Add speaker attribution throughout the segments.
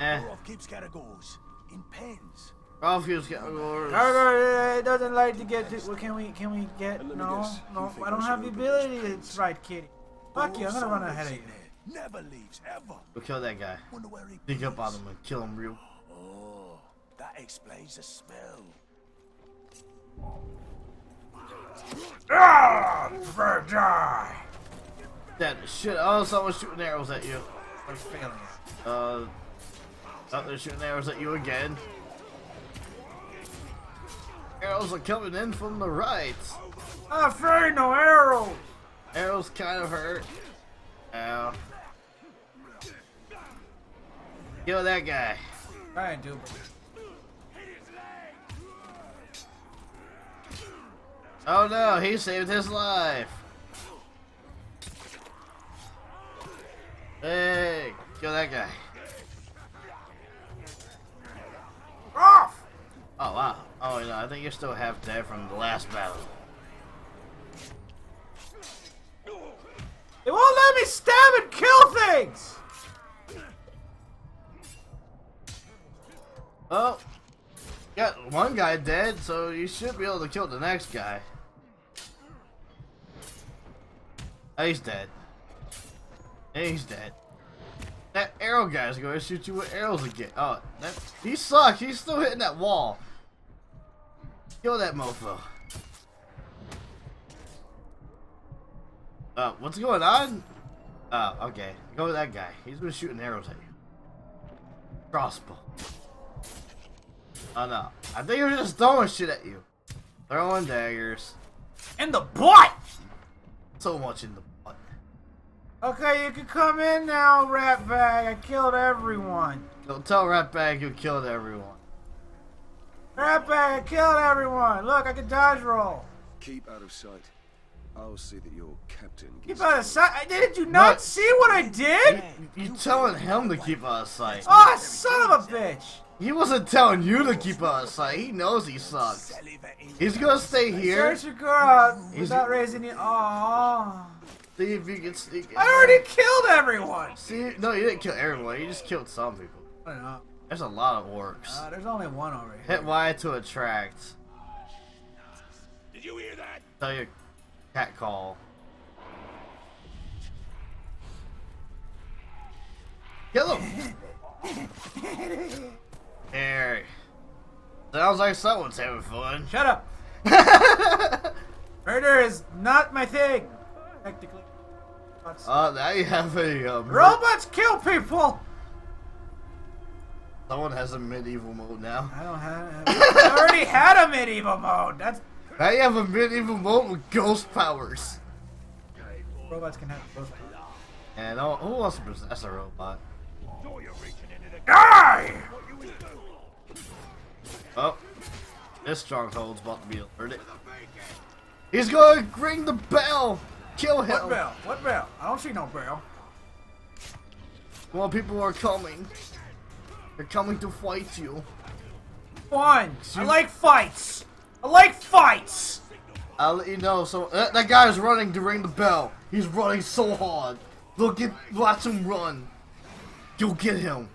Speaker 1: Eh.
Speaker 2: Orov keeps caragors in pens.
Speaker 1: Ralph keeps caragors.
Speaker 3: Cargo uh, doesn't like to get. To, well, can we? Can we get?
Speaker 4: And let me
Speaker 3: No,
Speaker 4: guess,
Speaker 3: no. I don't have the ability to strike Kitty. Fuck you! I'm gonna run ahead of you.
Speaker 2: Never leaves ever.
Speaker 1: We'll kill that guy.
Speaker 2: Wonder where he
Speaker 1: up on him and kill him real.
Speaker 2: Oh, that explains the smell.
Speaker 3: Ah! Prefer die.
Speaker 1: That shit. Oh, someone's shooting arrows at you.
Speaker 3: I'm failing it.
Speaker 1: Uh, oh, they're shooting arrows at you again. Arrows are coming in from the right.
Speaker 3: I'm afraid no arrows.
Speaker 1: Arrows kind of hurt. Ow. Kill that guy.
Speaker 3: Try and do.
Speaker 1: Oh no, he saved his life. Hey, kill that guy.
Speaker 3: Off.
Speaker 1: Oh wow. Oh no, I think you're still half dead from the last battle.
Speaker 3: They won't let me stab and kill things.
Speaker 1: Oh, got one guy dead, so you should be able to kill the next guy. Oh, he's dead. He's dead. That arrow guy's to shoot you with arrows again. Oh, that he sucks. He's still hitting that wall. Kill that mofo. Uh, what's going on? Oh, okay. Go with that guy. He's been shooting arrows at you. Crossbow. Oh no. I think you're just throwing shit at you. Throwing daggers.
Speaker 3: In the butt.
Speaker 1: So much in the butt.
Speaker 3: Okay, you can come in now, Ratbag. I killed everyone.
Speaker 1: Don't tell Ratbag you killed everyone.
Speaker 3: Ratbag, I killed everyone. Look, I can dodge roll.
Speaker 4: Keep out of sight. I'll see that your captain
Speaker 3: Keep out of sight. Did you not
Speaker 1: No.
Speaker 3: see what I did?
Speaker 1: You telling him to keep out of sight.
Speaker 3: Oh, son of a bitch.
Speaker 1: He wasn't telling you to keep out of sight. He knows he sucks. He's gonna stay here.
Speaker 3: Search your girl
Speaker 1: He's-
Speaker 3: without raising it. Oh,
Speaker 1: See if you can sneak in.
Speaker 3: I already killed everyone.
Speaker 1: See, no, you didn't kill everyone. You just killed some people.
Speaker 3: I know.
Speaker 1: There's a lot of orcs.
Speaker 3: Uh, there's only one over here.
Speaker 1: Hit Y to attract.
Speaker 2: Did you hear that?
Speaker 1: Tell your cat call. Kill him! There. Sounds like someone's having fun.
Speaker 3: Shut up. Murder is not my thing. Technically. Robots-
Speaker 1: Uh, now you have a, um,
Speaker 3: Robots kill people.
Speaker 1: Someone has a medieval mode now.
Speaker 3: I don't have. I already had a medieval mode. That's
Speaker 1: Now you have a medieval mode with ghost powers.
Speaker 3: robots can have both.
Speaker 1: And oh, who wants to possess a robot?
Speaker 3: Die!
Speaker 1: Oh, this stronghold's about to be alerted. He's gonna ring the bell! Kill him!
Speaker 3: What bell? What bell? I don't see no bell.
Speaker 1: Well, people are coming. They're coming to fight you.
Speaker 3: One. I like fights. I like fights.
Speaker 1: I'll let you know. So uh, that guy's running to ring the bell. He's running so hard. Look at, watch him run. You'll get him.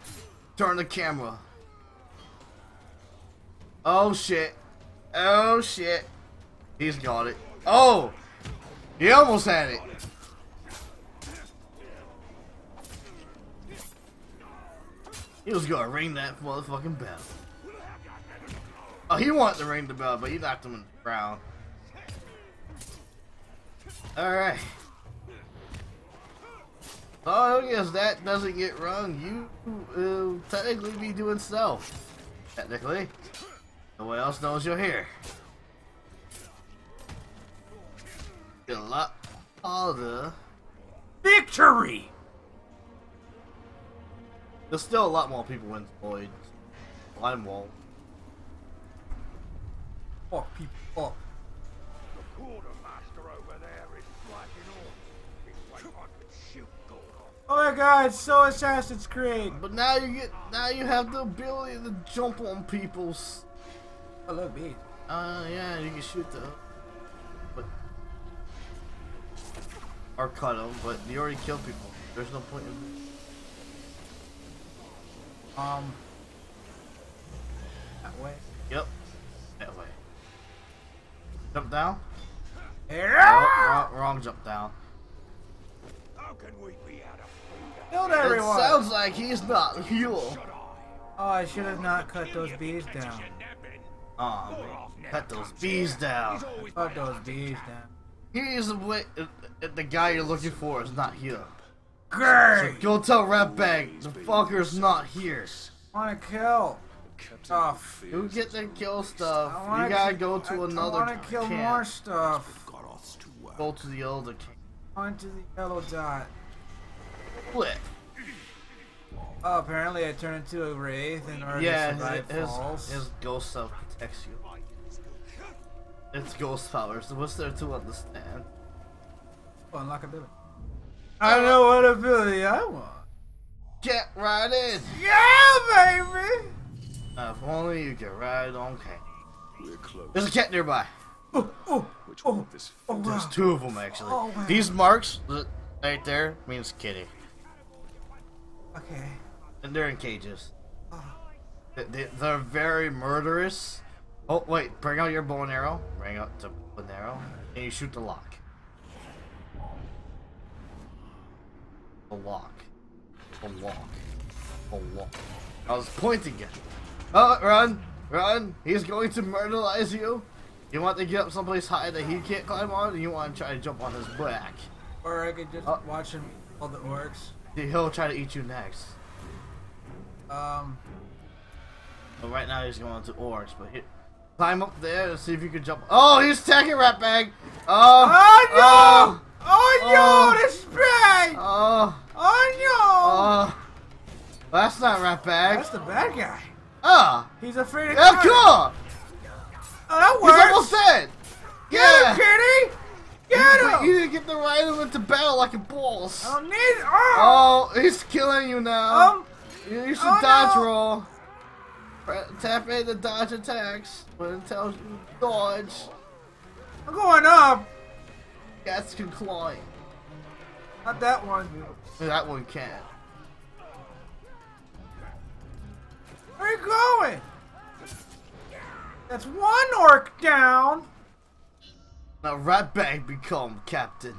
Speaker 1: Turn the camera. Oh shit. Oh shit. He's got it. Oh! He almost had it. He was gonna ring that motherfucking bell. Oh, he wanted to ring the bell, but he knocked him in the ground. Alright. Oh, I guess that doesn't get wrong. You will technically be doing stealth. Technically. No one else knows you're here. Get a lot harder.
Speaker 3: Victory.
Speaker 1: There's still a lot more people in Void. Line wall.
Speaker 3: Fuck people up.
Speaker 2: Quartermaster over there is striking on. It's like I could shoot gold off.
Speaker 3: Oh my god, so Assassin's Creed.
Speaker 1: But now you get now you have the ability to jump on people's
Speaker 3: I look, me.
Speaker 1: Uh, yeah, you can shoot them. But. Or cut them, but you already killed people. There's no point in.
Speaker 3: Um. That way.
Speaker 1: Yep. That way. Jump down? Oh,
Speaker 3: Yeah!
Speaker 1: wrong, wrong jump down.
Speaker 2: How can we be out of food?
Speaker 3: Killed
Speaker 1: It sounds like he's not healed.
Speaker 3: Oh, I should have not cut those bees down.
Speaker 1: Aw, man. Cut those bees down.
Speaker 3: Cut those bees down.
Speaker 1: Here's the way. uh, uh, The guy you're looking for is not here. So go tell Ratbag the fucker's not here.
Speaker 3: Wanna kill?
Speaker 4: Captain
Speaker 3: Oh,
Speaker 1: You get the kill stuff. You gotta go to
Speaker 3: I,
Speaker 1: another
Speaker 3: I wanna kill
Speaker 1: camp.
Speaker 3: more stuff.
Speaker 1: Uh, go to the other camp.
Speaker 3: Onto the yellow dot.
Speaker 1: Quit.
Speaker 3: Oh, apparently I turned into a wraith and order to
Speaker 1: Yeah,
Speaker 3: survive
Speaker 1: his,
Speaker 3: falls.
Speaker 1: his ghost self protects you. It's ghost powers. What's there to understand?
Speaker 3: Oh, unlock ability. I know what ability I want.
Speaker 1: Get right in.
Speaker 3: Yeah, baby!
Speaker 1: Uh, if only you could ride on cat.
Speaker 4: We're close.
Speaker 1: There's a cat nearby.
Speaker 3: Oh, oh,
Speaker 4: Which one
Speaker 3: oh,
Speaker 4: this
Speaker 3: oh,
Speaker 4: fit?
Speaker 1: There's
Speaker 3: wow.
Speaker 1: two of them actually.
Speaker 3: Oh, wow.
Speaker 1: These marks right there means kitty,
Speaker 3: Okay.
Speaker 1: and they're in cages.
Speaker 3: Oh.
Speaker 1: They, they, they're very murderous. Oh wait, bring out your bow and arrow. Bring out the bow and arrow, and you shoot the lock. The lock. The lock. The lock. I was pointing it. Oh, run! Run! He's going to murderize you! You want to get up someplace high that he can't climb on, and you want to try to jump on his back.
Speaker 3: Or I could just
Speaker 1: Oh.
Speaker 3: watch him all the orcs.
Speaker 1: He'll try to eat you next.
Speaker 3: Um,
Speaker 1: But right now he's going to orcs, but he, climb up there and see if you can jump. Oh, he's attacking Ratbag! Oh!
Speaker 3: Oh no!
Speaker 1: Oh!
Speaker 3: Oh, no! This!
Speaker 1: Oh!
Speaker 3: Oh no!
Speaker 1: Oh! That's not Ratbag.
Speaker 3: That's the bad guy.
Speaker 1: Ah!
Speaker 3: He's afraid of
Speaker 1: Yeah, cool!
Speaker 3: Oh, that
Speaker 1: He's
Speaker 3: works!
Speaker 1: almost dead!
Speaker 3: Get
Speaker 1: Yeah!
Speaker 3: him, kitty! Get
Speaker 1: But
Speaker 3: him!
Speaker 1: you didn't get to ride him into battle like a boss.
Speaker 3: I don't need Oh!
Speaker 1: Oh, he's killing you now.
Speaker 3: Um,
Speaker 1: you you should
Speaker 3: oh,
Speaker 1: dodge
Speaker 3: no.
Speaker 1: roll. Tap A to dodge attacks. When it tells you dodge,
Speaker 3: I'm going up!
Speaker 1: cats can climb.
Speaker 3: Not that one.
Speaker 1: That one can't.
Speaker 3: Where are you going? That's one orc down!
Speaker 1: Now Ratbag become captain.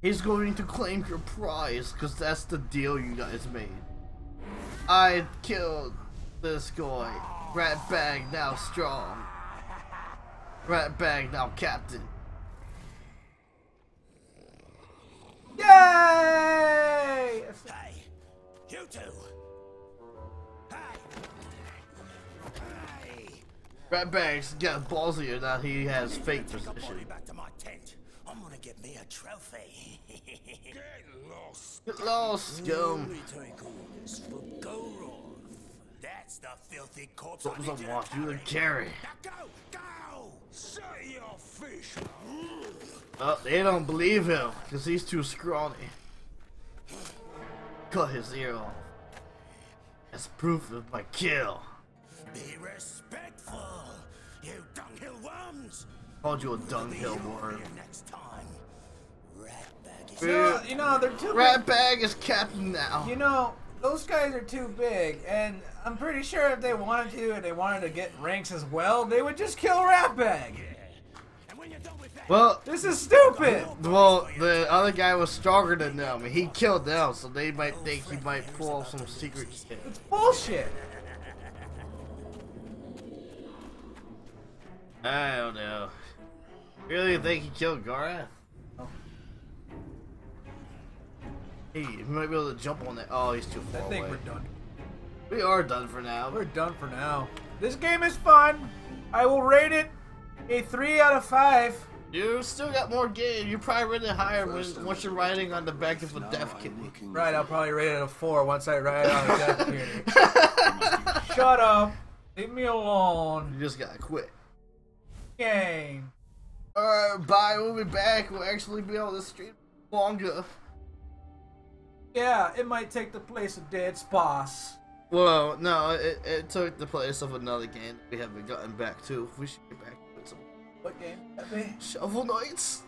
Speaker 1: He's going to claim your prize, because that's the deal you guys made. I killed this guy. Ratbag now strong. Ratbag now captain.
Speaker 3: Yay!
Speaker 2: Hey, you two. Hey. Hey.
Speaker 1: Ratbag's got ballsier now he has fake
Speaker 2: Take a
Speaker 1: position.
Speaker 2: back to my tent. I'm gonna get me a trophy. get lost.
Speaker 1: Get lost, scum.
Speaker 2: We take orders for Gorov. That's the filthy corpse.
Speaker 1: What was
Speaker 2: I
Speaker 1: I
Speaker 2: need
Speaker 1: you to
Speaker 2: carry.
Speaker 1: carry?
Speaker 2: Now go, go. Say your fish.
Speaker 1: Oh, they don't believe him, because he's too scrawny. Cut his ear off. As proof of my kill.
Speaker 2: Be respectful, you dunghill worms.
Speaker 1: Called you a dunghill worm.
Speaker 2: Here next time. Ratbag is
Speaker 3: You know, you know, they're too big.
Speaker 1: Ratbag is captain now.
Speaker 3: You know, those guys are too big, and I'm pretty sure if they wanted to and they wanted to get ranks as well, they would just kill Ratbag.
Speaker 2: And when you're done with that,
Speaker 1: Well,
Speaker 3: This is stupid.
Speaker 1: well, the other guy was stronger than them, and he killed them, so they might think he might pull off some secret shit.
Speaker 3: It's bullshit.
Speaker 1: I don't know. Really think he killed Gara? Hey, he might be able to jump on that. Oh, he's too far I
Speaker 3: think
Speaker 1: away.
Speaker 3: we're done.
Speaker 1: We are done for now.
Speaker 3: We're done for now. This game is fun. I will rate it a three out of five.
Speaker 1: You still got more game. You probably rate it higher when, once you're riding on the back of a
Speaker 4: Now
Speaker 1: death
Speaker 4: I'm
Speaker 1: kid.
Speaker 3: Right, I'll probably rate it a four once I ride on a death kitty. Shut up. Leave me alone.
Speaker 1: You just gotta quit.
Speaker 3: Game.
Speaker 1: Alright, bye. We'll be back. We'll actually be on the street longer.
Speaker 3: Yeah, it might take the place of Dead Boss.
Speaker 1: Well, no, it, it took the place of another game that we haven't gotten back to. We should get back to some
Speaker 3: What game?
Speaker 1: Shovel Knights.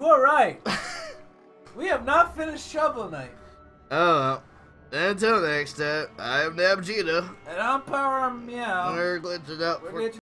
Speaker 3: You are All right. we have not finished Shovel Knight.
Speaker 1: Oh, until next time, I am Nabjita.
Speaker 3: And I'm Power Meow.
Speaker 1: We're glitching out
Speaker 3: We're
Speaker 1: for
Speaker 3: glitching